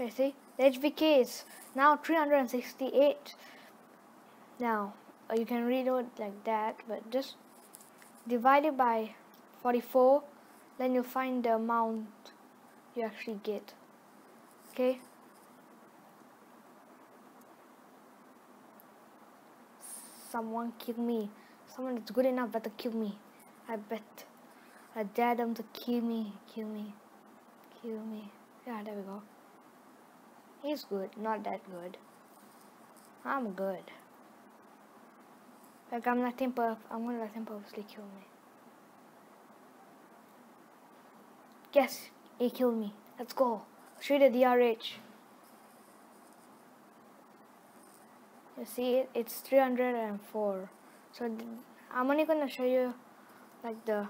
the HVK is now 368 now uh, you can read it like that but just divide it by 44 then you'll find the amount you actually get. Okay? Someone kill me. Someone that's good enough better kill me. I bet. I dare them to kill me. Kill me. Kill me. Yeah there we go he's good not that good I'm good like I'm let him perf I'm gonna let him purposely kill me Yes, he killed me. Let's go. Shoot at the DRH. You see? It's 304. So I'm only gonna show you like the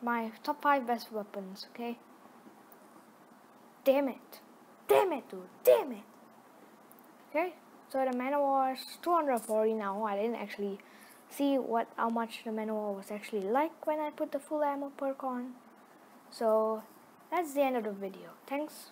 my top 5 best weapons, okay? Damn it. Damn it, dude. Damn it. Okay? So the Man-O-War 240 now. I didn't actually see what how much the Man-O-War was actually like when I put the full ammo perk on. So that's the end of the video. Thanks